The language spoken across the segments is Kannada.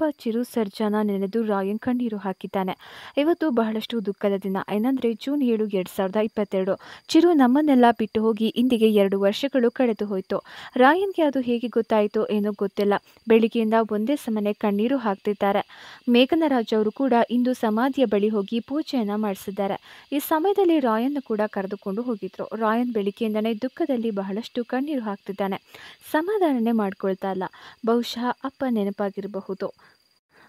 ಅಪ್ಪ ಚಿರು ಸರ್ಜಾನ ನೆನೆದು ರಾಯನ್ ಕಣ್ಣೀರು ಹಾಕಿದ್ದಾನೆ. ಇವತ್ತು ಬಹಳಷ್ಟು ದುಃಖದ ದಿನ. ಏನಂದರೆ ಜೂನ್ ಏಳು ಎರಡು ಸಾವಿರದ ಇಪ್ಪತ್ತೆರಡು. ಚಿರು ನಮ್ಮನ್ನೆಲ್ಲ ಬಿಟ್ಟು ಹೋಗಿ ಇಂದಿಗೆ ಎರಡು ವರ್ಷಗಳು ಕಳೆದು ಹೋಯಿತು. ರಾಯನ್ಗೆ ಅದು ಹೇಗೆ ಗೊತ್ತಾಯಿತು ಏನೋ ಗೊತ್ತಿಲ್ಲ. ಬೆಳಿಗ್ಗೆಯಿಂದ ಒಂದೇ ಸಮನೆ ಕಣ್ಣೀರು ಹಾಕ್ತಿದ್ದಾರೆ. ಮೇಘನರಾಜ್ ಅವರು ಕೂಡ ಇಂದು ಸಮಾಧಿಯ ಬಳಿ ಹೋಗಿ ಪೂಜೆಯನ್ನು ಮಾಡಿಸಿದ್ದಾರೆ. ಈ ಸಮಯದಲ್ಲಿ ರಾಯನ್ ಕೂಡ ಕರೆದುಕೊಂಡು ಹೋಗಿದ್ರು. ರಾಯನ್ ಬೆಳಿಗ್ಗೆಯಿಂದನೇ ದುಃಖದಲ್ಲಿ ಬಹಳಷ್ಟು ಕಣ್ಣೀರು ಹಾಕ್ತಿದ್ದಾನೆ. ಸಮಾಧಾನನೇ ಮಾಡ್ಕೊಳ್ತಾ ಇಲ್ಲ. ಬಹುಶಃ ಅಪ್ಪ ನೆನಪಾಗಿರಬಹುದು.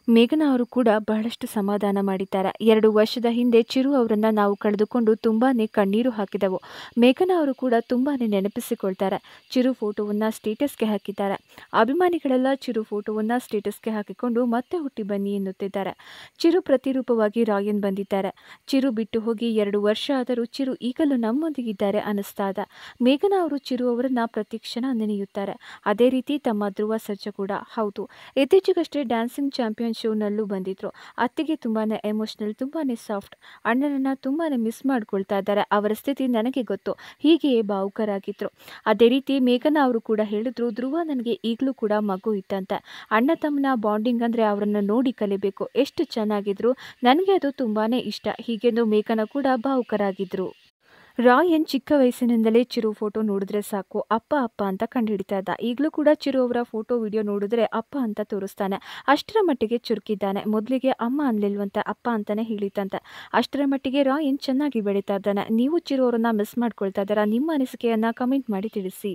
ಮೇಘನಾ ಅವರು ಕೂಡ ಬಹಳಷ್ಟು ಸಮಾಧಾನ ಮಾಡಿದ್ದಾರೆ. ಎರಡು ವರ್ಷದ ಹಿಂದೆ ಚಿರು ಅವರನ್ನು ನಾವು ಕಳೆದುಕೊಂಡು ತುಂಬಾ ಕಣ್ಣೀರು ಹಾಕಿದೆವು. ಮೇಘನಾ ಅವರು ಕೂಡ ತುಂಬಾ ನೆನಪಿಸಿಕೊಳ್ತಾರೆ. ಚಿರು ಫೋಟೋವನ್ನು ಸ್ಟೇಟಸ್ಗೆ ಹಾಕಿದ್ದಾರೆ. ಅಭಿಮಾನಿಗಳೆಲ್ಲ ಚಿರು ಫೋಟೋವನ್ನು ಸ್ಟೇಟಸ್ಗೆ ಹಾಕಿಕೊಂಡು ಮತ್ತೆ ಹುಟ್ಟಿ ಬನ್ನಿ ಎನ್ನುತ್ತಿದ್ದಾರೆ. ಚಿರು ಪ್ರತಿರೂಪವಾಗಿ ರಾಯನ್ ಬಂದಿದ್ದಾರೆ. ಚಿರು ಬಿಟ್ಟು ಹೋಗಿ ಎರಡು ವರ್ಷ ಆದರೂ ಚಿರು ಈಗಲೂ ನಮ್ಮೊಂದಿಗಿದ್ದಾರೆ ಅನ್ನಿಸ್ತಾ ಇದೆ ಮೇಘನಾ ಅವರು ಚಿರು ಅವರನ್ನು ಪ್ರತಿಕ್ಷಣ ನೆನೆಯುತ್ತಾರೆ. ಅದೇ ರೀತಿ ತಮ್ಮ ಧ್ರುವ ಸರ್ಜ ಕೂಡ. ಹೌದು. ಇತ್ತೀಚೆಗಷ್ಟೇ ಡ್ಯಾನ್ಸಿಂಗ್ ಚಾಂಪಿಯನ್ ಶೋನಲ್ಲೂ ಬಂದಿದ್ರು. ಅತ್ತಿಗೆ ತುಂಬಾ ಎಮೋಷ್ನಲ್ ತುಂಬಾ ಸಾಫ್ಟ್ ಅಣ್ಣನನ್ನು ತುಂಬಾ ಮಿಸ್ ಮಾಡ್ಕೊಳ್ತಾ ಇದ್ದಾರೆ. ಅವರ ಸ್ಥಿತಿ ನನಗೆ ಗೊತ್ತು. ಹೀಗೆಯೇ ಭಾವುಕರಾಗಿದ್ರು. ಅದೇ ರೀತಿ ಮೇಘನ ಅವರು ಕೂಡ ಹೇಳಿದ್ರು, ಧ್ರುವ ನನಗೆ ಈಗಲೂ ಕೂಡ ಮಗು ಇತ್ತಂತೆ ಅಣ್ಣ ತಮ್ಮನ ಬಾಂಡಿಂಗ್ ಅಂದರೆ ಅವರನ್ನು ನೋಡಿ ಕಲಿಬೇಕು. ಎಷ್ಟು ಚೆನ್ನಾಗಿದ್ರು. ನನಗೆ ಅದು ತುಂಬಾ ಇಷ್ಟ. ಹೀಗೆಂದು ಮೇಘನ ಕೂಡ ಭಾವುಕರಾಗಿದ್ರು. ರಾಯನ್ ಚಿಕ್ಕ ವಯಸ್ಸಿನಿಂದಲೇ ಚಿರು ಫೋಟೋ ನೋಡಿದ್ರೆ ಸಾಕು, ಅಪ್ಪ ಅಪ್ಪ ಅಂತ ಕಂಡುಹಿಡಿತಾ ಇದ್ದ. ಈಗಲೂ ಕೂಡ ಚಿರು ಅವರ ಫೋಟೋ ವಿಡಿಯೋ ನೋಡಿದ್ರೆ ಅಪ್ಪ ಅಂತ ತೋರಿಸ್ತಾನೆ. ಅಷ್ಟರ ಮಟ್ಟಿಗೆ ಚುರುಕಿದ್ದಾನೆ. ಮೊದಲಿಗೆ ಅಮ್ಮ ಅನ್ಲಿಲ್ವಂತೆ, ಅಪ್ಪ ಅಂತಾನೆ ಹೇಳಿತಂತೆ ಅಷ್ಟರ ಮಟ್ಟಿಗೆ ರಾಯನ್ ಚೆನ್ನಾಗಿ ಬೆಳೀತಾ ಇದ್ದಾನೆ. ನೀವು ಚಿರು ಅವರನ್ನ ಮಿಸ್ ಮಾಡ್ಕೊಳ್ತಾ ಇದ್ದಾರಾ? ನಿಮ್ಮ ಅನಿಸಿಕೆಯನ್ನು ಕಮೆಂಟ್ ಮಾಡಿ ತಿಳಿಸಿ.